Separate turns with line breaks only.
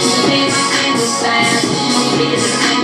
This be the same.